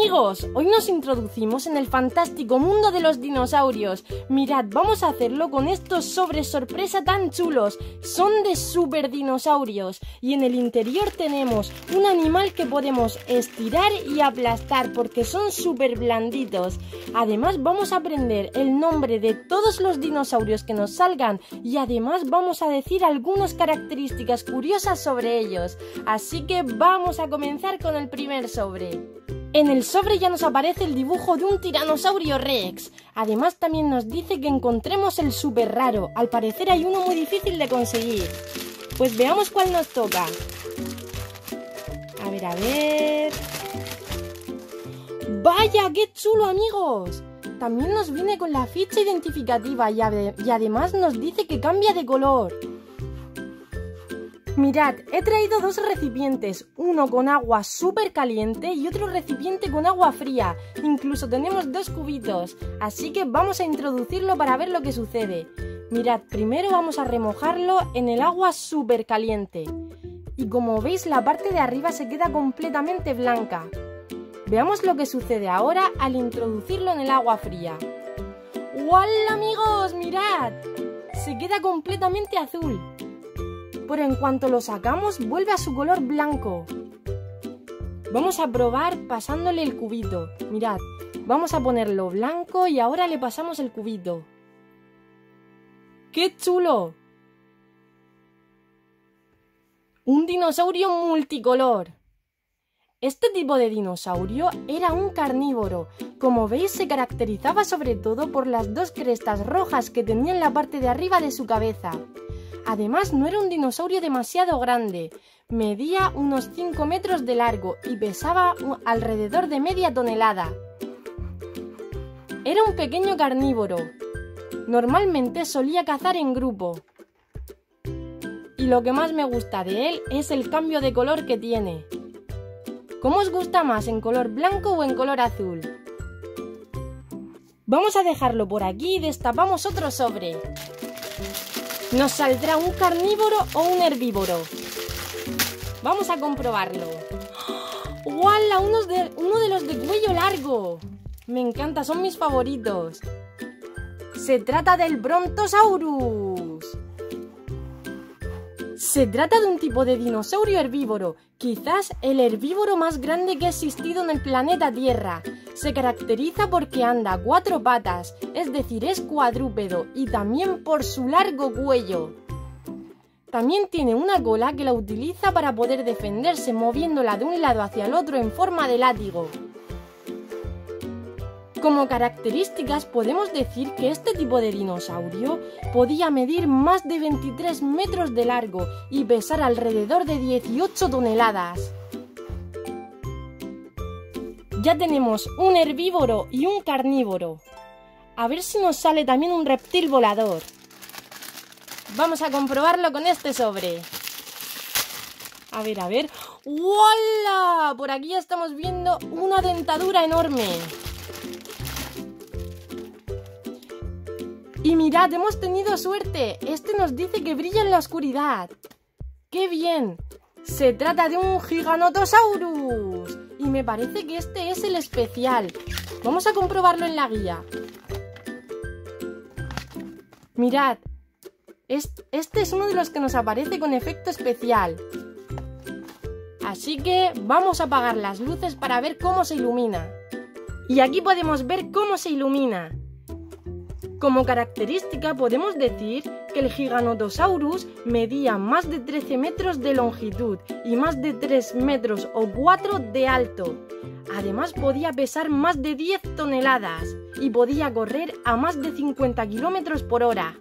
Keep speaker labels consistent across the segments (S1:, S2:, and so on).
S1: amigos, hoy nos introducimos en el fantástico mundo de los dinosaurios. Mirad, vamos a hacerlo con estos sobres sorpresa tan chulos. Son de super dinosaurios y en el interior tenemos un animal que podemos estirar y aplastar porque son súper blanditos. Además vamos a aprender el nombre de todos los dinosaurios que nos salgan y además vamos a decir algunas características curiosas sobre ellos. Así que vamos a comenzar con el primer sobre. En el sobre ya nos aparece el dibujo de un tiranosaurio rex. Además también nos dice que encontremos el super raro. Al parecer hay uno muy difícil de conseguir. Pues veamos cuál nos toca. A ver, a ver. ¡Vaya, qué chulo amigos! También nos viene con la ficha identificativa y, y además nos dice que cambia de color. Mirad, he traído dos recipientes, uno con agua súper caliente y otro recipiente con agua fría. Incluso tenemos dos cubitos, así que vamos a introducirlo para ver lo que sucede. Mirad, primero vamos a remojarlo en el agua súper caliente. Y como veis la parte de arriba se queda completamente blanca. Veamos lo que sucede ahora al introducirlo en el agua fría. ¡Hola amigos! ¡Mirad! Se queda completamente azul pero en cuanto lo sacamos vuelve a su color blanco. Vamos a probar pasándole el cubito. Mirad, vamos a ponerlo blanco y ahora le pasamos el cubito. ¡Qué chulo! Un dinosaurio multicolor. Este tipo de dinosaurio era un carnívoro. Como veis se caracterizaba sobre todo por las dos crestas rojas que tenía en la parte de arriba de su cabeza. Además, no era un dinosaurio demasiado grande. Medía unos 5 metros de largo y pesaba alrededor de media tonelada. Era un pequeño carnívoro. Normalmente solía cazar en grupo. Y lo que más me gusta de él es el cambio de color que tiene. ¿Cómo os gusta más, en color blanco o en color azul? Vamos a dejarlo por aquí y destapamos otro sobre. ¿Nos saldrá un carnívoro o un herbívoro? Vamos a comprobarlo. ¡Wala! Uno de, uno de los de cuello largo. Me encanta, son mis favoritos. Se trata del Brontosaurus. Se trata de un tipo de dinosaurio herbívoro, quizás el herbívoro más grande que ha existido en el planeta Tierra. Se caracteriza porque anda a cuatro patas, es decir, es cuadrúpedo, y también por su largo cuello. También tiene una cola que la utiliza para poder defenderse moviéndola de un lado hacia el otro en forma de látigo. Como características podemos decir que este tipo de dinosaurio podía medir más de 23 metros de largo y pesar alrededor de 18 toneladas. Ya tenemos un herbívoro y un carnívoro. A ver si nos sale también un reptil volador. Vamos a comprobarlo con este sobre. A ver, a ver. ¡Hola! Por aquí estamos viendo una dentadura enorme. Y mirad, hemos tenido suerte. Este nos dice que brilla en la oscuridad. ¡Qué bien! Se trata de un Giganotosaurus. Y me parece que este es el especial. Vamos a comprobarlo en la guía. Mirad. Este es uno de los que nos aparece con efecto especial. Así que vamos a apagar las luces para ver cómo se ilumina. Y aquí podemos ver cómo se ilumina. Como característica podemos decir que el Giganotosaurus medía más de 13 metros de longitud y más de 3 metros o 4 de alto. Además podía pesar más de 10 toneladas y podía correr a más de 50 kilómetros por hora.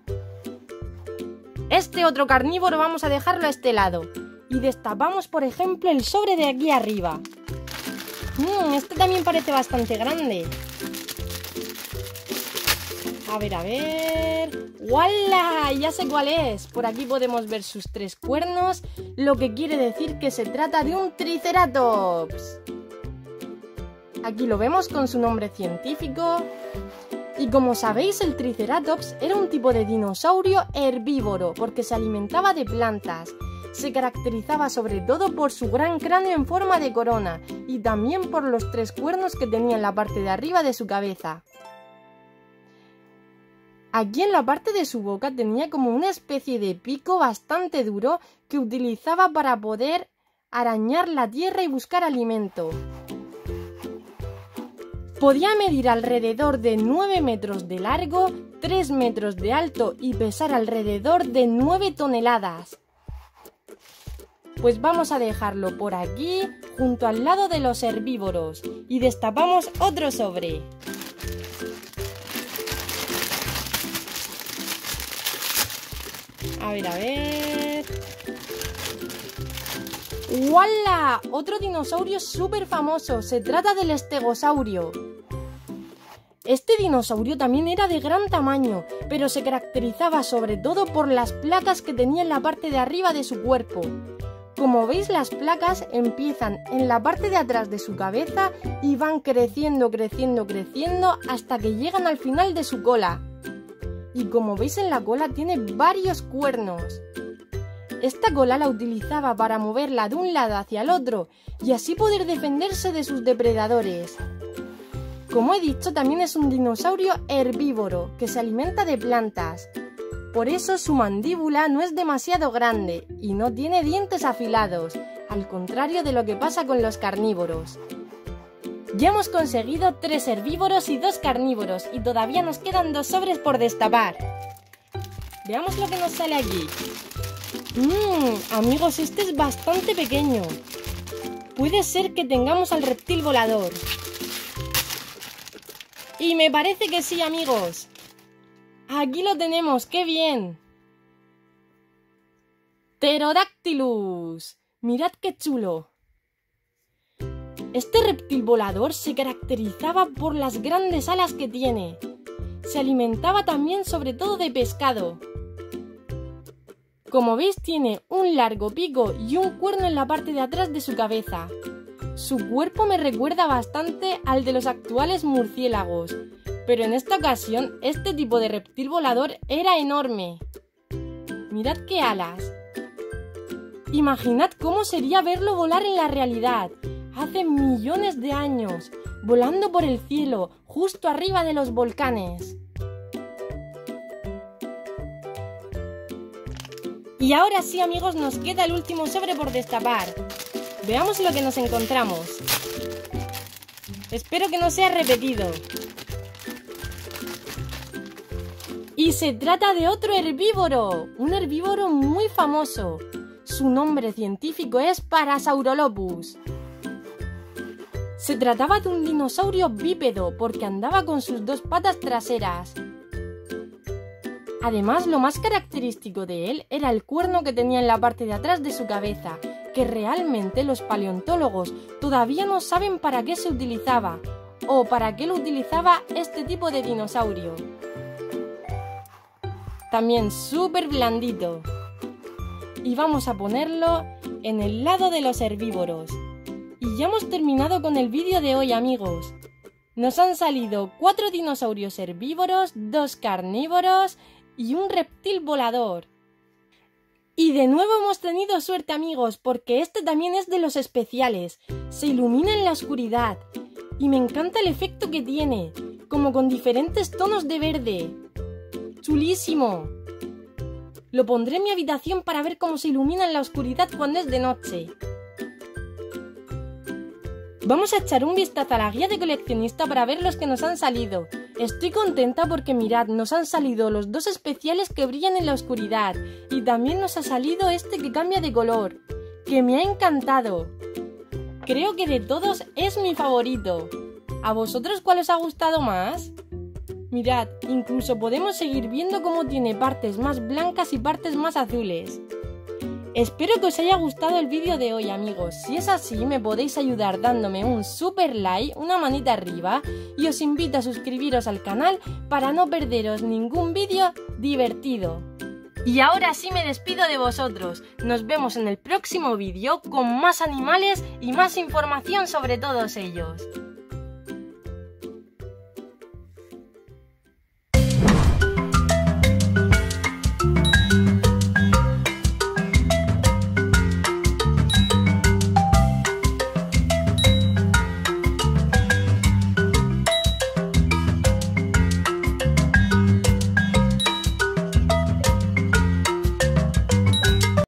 S1: Este otro carnívoro vamos a dejarlo a este lado y destapamos por ejemplo el sobre de aquí arriba. Mmm, este también parece bastante grande. A ver, a ver. ¡Wala! Ya sé cuál es. Por aquí podemos ver sus tres cuernos, lo que quiere decir que se trata de un Triceratops. Aquí lo vemos con su nombre científico. Y como sabéis, el Triceratops era un tipo de dinosaurio herbívoro porque se alimentaba de plantas. se caracterizaba sobre todo por su gran cráneo en forma de corona y también por los tres cuernos que tenía en la parte de arriba de su cabeza. Aquí en la parte de su boca tenía como una especie de pico bastante duro que utilizaba para poder arañar la tierra y buscar alimento. Podía medir alrededor de 9 metros de largo, 3 metros de alto y pesar alrededor de 9 toneladas. Pues vamos a dejarlo por aquí, junto al lado de los herbívoros, y destapamos otro sobre. A ver, a ver. ¡Wala! Otro dinosaurio súper famoso. Se trata del estegosaurio. Este dinosaurio también era de gran tamaño, pero se caracterizaba sobre todo por las placas que tenía en la parte de arriba de su cuerpo. Como veis las placas empiezan en la parte de atrás de su cabeza y van creciendo, creciendo, creciendo hasta que llegan al final de su cola y como veis en la cola tiene varios cuernos. Esta cola la utilizaba para moverla de un lado hacia el otro y así poder defenderse de sus depredadores. Como he dicho, también es un dinosaurio herbívoro que se alimenta de plantas. Por eso su mandíbula no es demasiado grande y no tiene dientes afilados, al contrario de lo que pasa con los carnívoros. Ya hemos conseguido tres herbívoros y dos carnívoros y todavía nos quedan dos sobres por destapar. Veamos lo que nos sale aquí. Mmm, amigos, este es bastante pequeño. Puede ser que tengamos al reptil volador. Y me parece que sí, amigos. Aquí lo tenemos, qué bien. Pterodactylus. Mirad qué chulo. Este reptil volador se caracterizaba por las grandes alas que tiene. Se alimentaba también sobre todo de pescado. Como veis tiene un largo pico y un cuerno en la parte de atrás de su cabeza. Su cuerpo me recuerda bastante al de los actuales murciélagos, pero en esta ocasión este tipo de reptil volador era enorme. Mirad qué alas. Imaginad cómo sería verlo volar en la realidad hace millones de años, volando por el cielo, justo arriba de los volcanes. Y ahora sí amigos nos queda el último sobre por destapar. Veamos lo que nos encontramos. Espero que no sea repetido. Y se trata de otro herbívoro, un herbívoro muy famoso. Su nombre científico es Parasaurolopus. Se trataba de un dinosaurio bípedo porque andaba con sus dos patas traseras. Además, lo más característico de él era el cuerno que tenía en la parte de atrás de su cabeza, que realmente los paleontólogos todavía no saben para qué se utilizaba o para qué lo utilizaba este tipo de dinosaurio. También súper blandito. Y vamos a ponerlo en el lado de los herbívoros. Y ya hemos terminado con el vídeo de hoy amigos. Nos han salido cuatro dinosaurios herbívoros, dos carnívoros y un reptil volador. Y de nuevo hemos tenido suerte amigos, porque este también es de los especiales. Se ilumina en la oscuridad. Y me encanta el efecto que tiene, como con diferentes tonos de verde. ¡Chulísimo! Lo pondré en mi habitación para ver cómo se ilumina en la oscuridad cuando es de noche. Vamos a echar un vistazo a la guía de coleccionista para ver los que nos han salido. Estoy contenta porque mirad, nos han salido los dos especiales que brillan en la oscuridad y también nos ha salido este que cambia de color, que me ha encantado. Creo que de todos es mi favorito. ¿A vosotros cuál os ha gustado más? Mirad, incluso podemos seguir viendo cómo tiene partes más blancas y partes más azules. Espero que os haya gustado el vídeo de hoy amigos, si es así me podéis ayudar dándome un super like, una manita arriba y os invito a suscribiros al canal para no perderos ningún vídeo divertido. Y ahora sí me despido de vosotros, nos vemos en el próximo vídeo con más animales y más información sobre todos ellos.